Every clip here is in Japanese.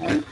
Okay.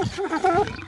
Yeah.